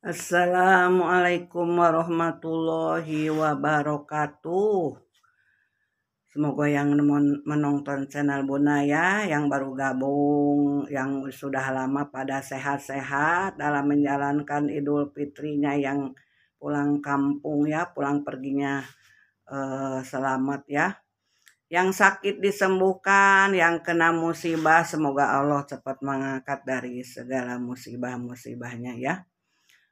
Assalamualaikum warahmatullahi wabarakatuh. Semoga yang menonton channel Buna ya, yang baru gabung, yang sudah lama pada sehat-sehat dalam menjalankan Idul Fitrinya yang pulang kampung ya, pulang perginya eh, selamat ya. Yang sakit disembuhkan, yang kena musibah, semoga Allah cepat mengangkat dari segala musibah-musibahnya ya.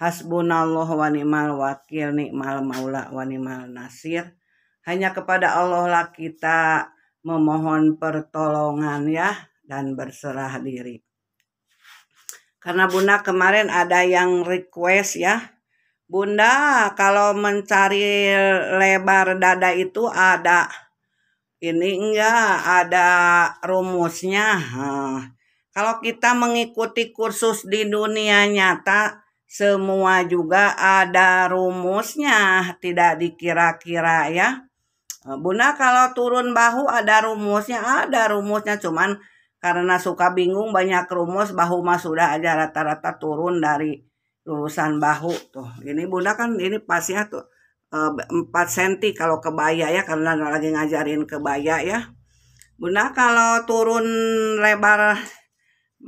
Hasbunallah wa ni'mal wakil ni'mal maula wa ni'mal nasir. Hanya kepada Allah lah kita memohon pertolongan ya dan berserah diri. Karena Bunda kemarin ada yang request ya. Bunda kalau mencari lebar dada itu ada ini enggak ada rumusnya. Kalau kita mengikuti kursus di dunia nyata semua juga ada rumusnya, tidak dikira-kira ya. Eh, Bunda kalau turun bahu ada rumusnya, ada rumusnya cuman karena suka bingung banyak rumus bahu mah sudah aja rata-rata turun dari lulusan bahu tuh. Ini Bunda kan ini pas ya tuh 4 eh, cm kalau kebaya ya karena lagi ngajarin kebaya ya. Bunda kalau turun lebar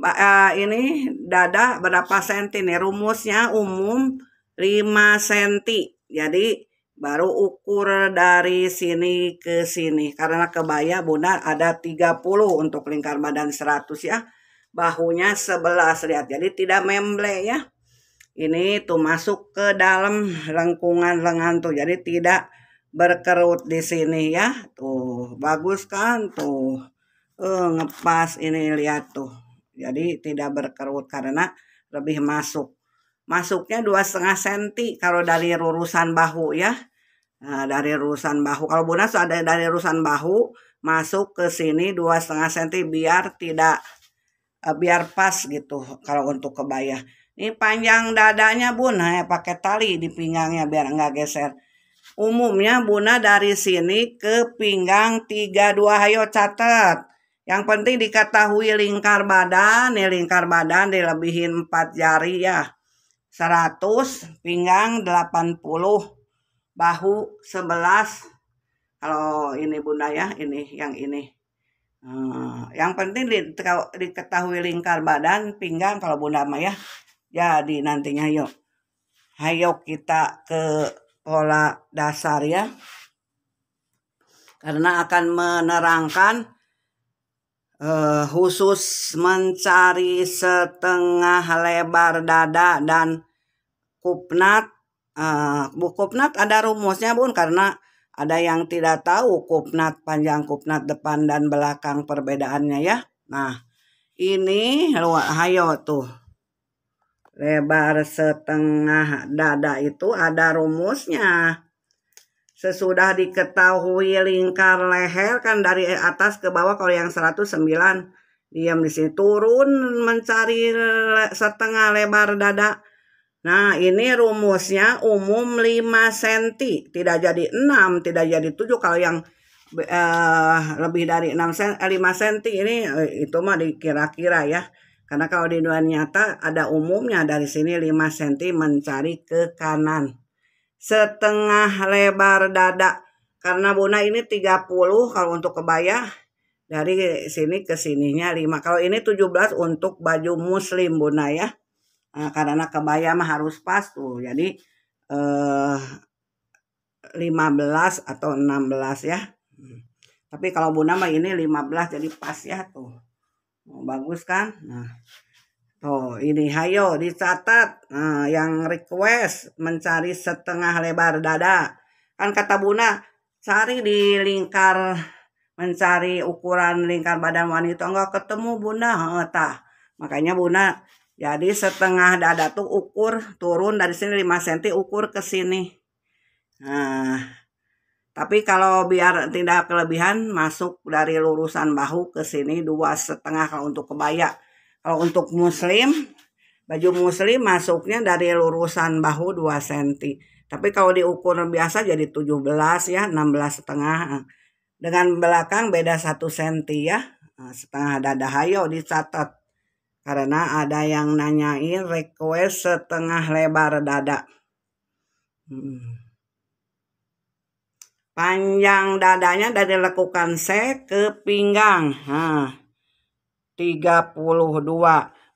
uh, ini dada berapa senti nih? Rumusnya umum 5 senti. Jadi baru ukur dari sini ke sini. Karena kebaya bunda ada 30 untuk lingkar badan 100 ya. Bahunya 11 lihat. Jadi tidak memble ya. Ini tuh masuk ke dalam lengkungan lengan tuh. Jadi tidak berkerut di sini ya. Tuh bagus kan tuh? Uh, ngepas ini lihat tuh jadi tidak berkerut karena lebih masuk. Masuknya dua setengah senti kalau dari lurusan bahu ya. Nah, dari lurusan bahu. Kalau bunas ada dari lurusan bahu masuk ke sini dua setengah senti biar tidak uh, biar pas gitu kalau untuk kebaya ini panjang dadanya bun. Ya pakai tali di pinggangnya biar enggak geser. Umumnya buna dari sini ke pinggang tiga dua hayo catat yang penting diketahui lingkar badan, nih lingkar badan dilebihin 4 jari ya. 100, pinggang 80, bahu 11. Kalau ini bunda ya, ini yang ini. Hmm, yang penting diketahui lingkar badan, pinggang kalau bunda mah ya. Jadi nantinya yuk. Ayo kita ke pola dasar ya. Karena akan menerangkan uh, khusus mencari setengah lebar dada dan kupnat. Uh, bu kupnat ada rumusnya bun karena ada yang tidak tahu kupnat panjang kupnat depan dan belakang perbedaannya ya. Nah ini hayo tuh lebar setengah dada itu ada rumusnya sesudah diketahui lingkar leher kan dari atas ke bawah kalau yang 109 diam di sini turun mencari setengah lebar dada. Nah, ini rumusnya umum 5 cm, tidak jadi 6, tidak jadi 7 kalau yang uh, lebih dari 6 cm, 5 cm ini uh, itu mah dikira-kira ya. Karena kalau di dunia nyata ada umumnya dari sini 5 cm mencari ke kanan setengah lebar dada. Karena Buna ini 30 kalau untuk kebaya dari sini ke sininya 5. Kalau ini 17 untuk baju muslim Buna ya. Nah, karena kebaya mah harus pas tuh. Jadi eh 15 atau 16 ya. Tapi kalau Buna mah ini 15 jadi pas ya tuh. Bagus kan? Nah. Oh, ini hayo dicatat. Nah, yang request mencari setengah lebar dada. Kan kata Buna, cari di lingkar mencari ukuran lingkar badan wanita enggak ketemu Bunda. Tah. Makanya Buna jadi setengah dada tuh ukur turun dari sini 5 cm ukur ke sini. Nah, tapi kalau biar tidak kelebihan masuk dari lurusan bahu ke sini dua setengah kalau untuk kebaya. Kalau untuk muslim, baju muslim masuknya dari lurusan bahu 2 cm. Tapi kalau diukur biasa jadi 17 ya, 16 setengah. Dengan belakang beda 1 cm ya. Setengah dada hayo dicatat. karena ada yang nanyain request setengah lebar dada hmm. panjang dadanya dari lekukan C ke pinggang nah, 32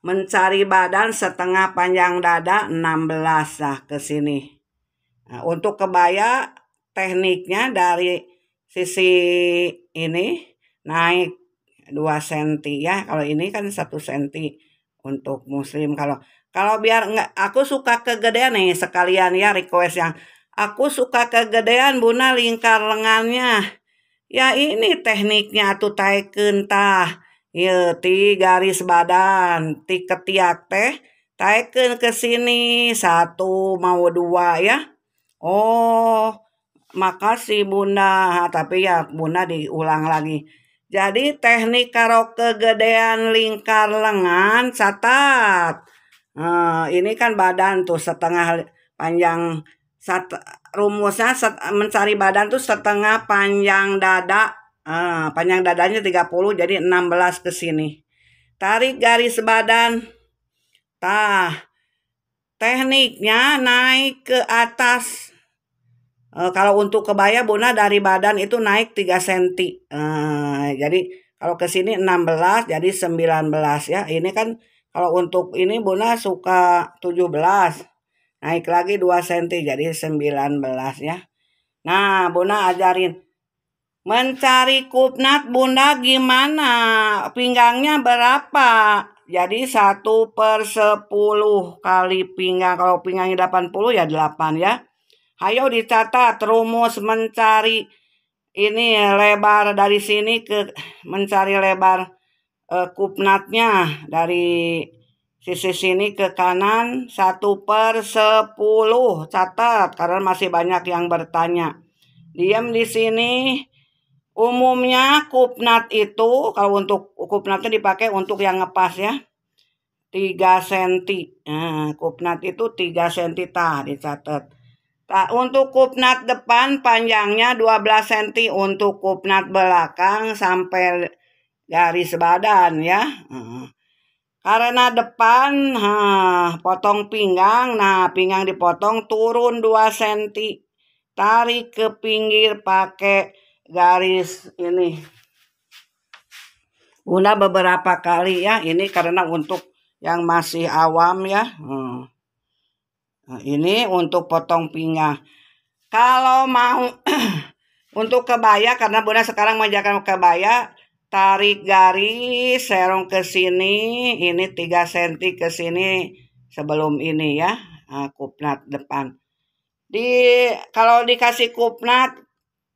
mencari badan setengah panjang dada 16 lah ke sini. Nah, untuk kebaya tekniknya dari sisi ini naik 2 cm ya. Kalau ini kan 1 cm untuk muslim. Kalau kalau biar nggak aku suka kegedean nih sekalian ya request yang aku suka kegedean buna lingkar lengannya. Ya ini tekniknya tuh taeken tah ya ti garis badan ti ketiak teh taeken ke sini satu mau dua ya oh makasih bunda tapi ya bunda diulang lagi jadi teknik karo kegedean lingkar lengan catat. Nah, ini kan badan tuh setengah panjang sat, rumusnya set, mencari badan tuh setengah panjang dada. Nah, panjang dadanya 30 jadi 16 ke sini. Tarik garis badan. Tah. Tekniknya naik ke atas E, kalau untuk kebaya Bunda dari badan itu naik 3 cm. E, jadi kalau ke sini 16 jadi 19 ya. Ini kan kalau untuk ini Bunda suka 17. Naik lagi 2 cm jadi 19 ya. Nah, Bunda ajarin mencari kupnat Bunda gimana? Pinggangnya berapa? Jadi 1 per 10 kali pinggang. Kalau pinggangnya 80 ya 8 ya. Ayo dicatat rumus mencari ini lebar dari sini ke mencari lebar uh, kupnatnya dari sisi sini ke kanan satu per sepuluh catat karena masih banyak yang bertanya diam di sini umumnya kupnat itu kalau untuk kupnatnya dipakai untuk yang ngepas ya 3 cm nah, kupnat itu 3 cm tah dicatat. Nah, untuk kupnat depan panjangnya 12 cm, untuk kupnat belakang sampai garis badan ya. Karena depan ha, potong pinggang, nah pinggang dipotong turun 2 cm. Tarik ke pinggir pakai garis ini. Guna beberapa kali ya, ini karena untuk yang masih awam ya. Hmm. Nah, ini untuk potong pinggang. Kalau mau untuk kebaya, karena Bunda sekarang menjaga kebaya, tarik garis, serong ke sini, ini 3 cm ke sini sebelum ini ya, nah, kupnat depan. Di kalau dikasih kupnat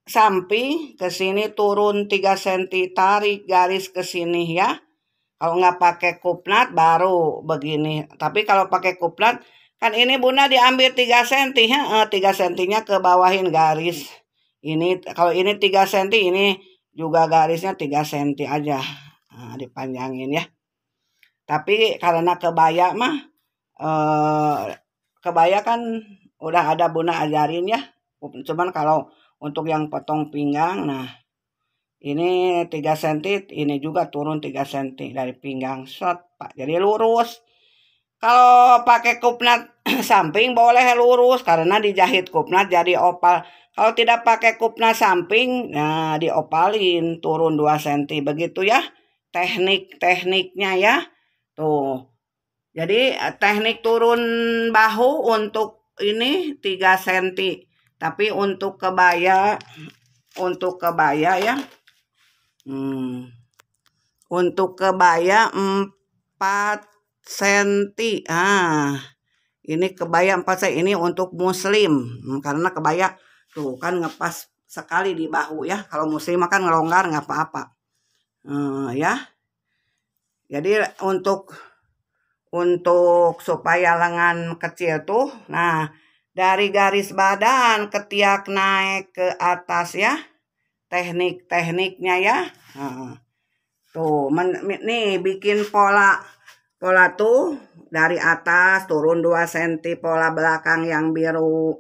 samping ke sini turun 3 cm, tarik garis ke sini ya. Kalau nggak pakai kupnat baru begini. Tapi kalau pakai kupnat Kan ini Bunda diambil 3 cm ya, 3 cm ke bawahin garis. Ini kalau ini 3 cm ini juga garisnya 3 cm aja. Nah, dipanjangin ya. Tapi karena kebaya mah eh, kebaya kan udah ada Bunda ajarin ya. Cuman kalau untuk yang potong pinggang nah ini 3 cm ini juga turun 3 cm dari pinggang shot Pak. Jadi lurus. Kalau pakai kupnat samping boleh lurus karena dijahit kupnat jadi opal. Kalau tidak pakai kupnat samping, nah diopalin turun 2 cm begitu ya. Teknik-tekniknya ya. Tuh. Jadi teknik turun bahu untuk ini 3 cm. Tapi untuk kebaya untuk kebaya ya. Hmm. Untuk kebaya 4 senti. Ah, ini kebaya empat saya ini untuk muslim hmm, karena kebaya tuh kan ngepas sekali di bahu ya. Kalau muslim kan ngelonggar nggak apa-apa. Hmm, ya. Jadi untuk untuk supaya lengan kecil tuh, nah dari garis badan ketiak naik ke atas ya, teknik-tekniknya ya. Tuh, men, nih bikin pola pola tuh dari atas turun 2 cm pola belakang yang biru.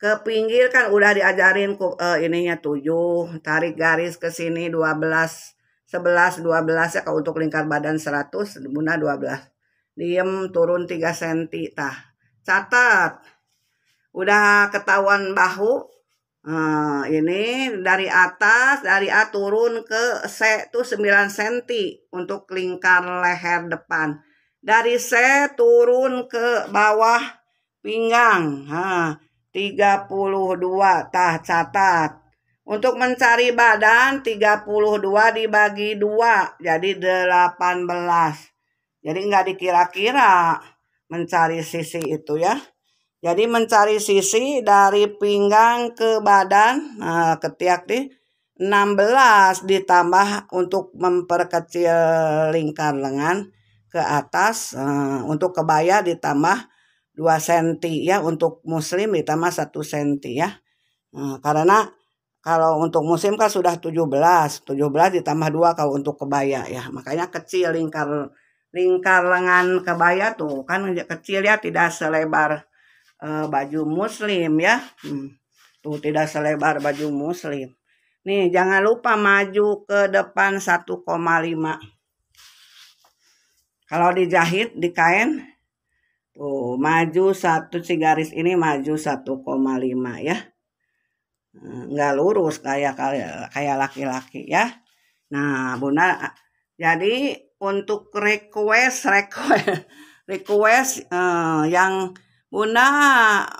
Ke pinggir kan udah diajarin uh, ininya 7 tarik garis ke sini 12 11 12 ya. Kalau untuk lingkar badan 100 bunda 12 diem turun 3 cm tah. Catat udah ketahuan bahu Nah, ini dari atas, dari A turun ke C itu 9 cm untuk lingkar leher depan. Dari C turun ke bawah pinggang. Nah, 32 tah catat. Untuk mencari badan 32 dibagi 2 jadi 18. Jadi enggak dikira-kira mencari sisi itu ya. Jadi mencari sisi dari pinggang ke badan, nah, ketiak di 16 ditambah untuk memperkecil lingkar lengan ke atas, nah, untuk kebaya ditambah 2 cm ya, untuk muslim ditambah 1 cm ya. Nah, karena kalau untuk musim kan sudah 17, 17 ditambah 2 kalau untuk kebaya ya. Makanya kecil lingkar lingkar lengan kebaya tuh kan kecil ya tidak selebar uh, baju muslim ya. Hmm. Tuh tidak selebar baju muslim. Nih jangan lupa maju ke depan 1,5. Kalau dijahit di kain tuh maju satu si garis ini maju 1,5 ya. Enggak lurus kayak kayak laki-laki ya. Nah, Bunda jadi untuk request request request uh, yang Bunda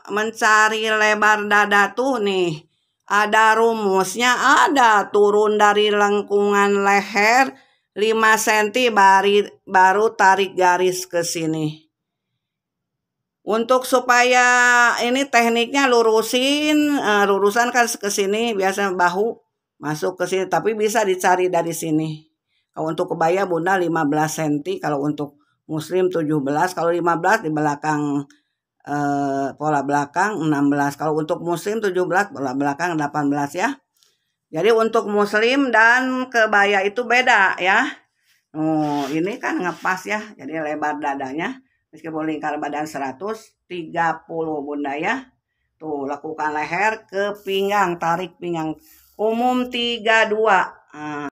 mencari lebar dada tuh nih. Ada rumusnya, ada turun dari lengkungan leher 5 cm baru, baru tarik garis ke sini. Untuk supaya ini tekniknya lurusin, uh, lurusan kan ke sini biasa bahu masuk ke sini, tapi bisa dicari dari sini. Kalau untuk kebaya Bunda 15 cm, kalau untuk muslim 17, kalau 15 di belakang eh, pola belakang 16. Kalau untuk muslim 17, pola belakang 18 ya. Jadi untuk muslim dan kebaya itu beda ya. Oh, ini kan ngepas ya. Jadi lebar dadanya meskipun lingkar badan 130 Bunda ya. Tuh, lakukan leher ke pinggang, tarik pinggang. Umum 32. Nah.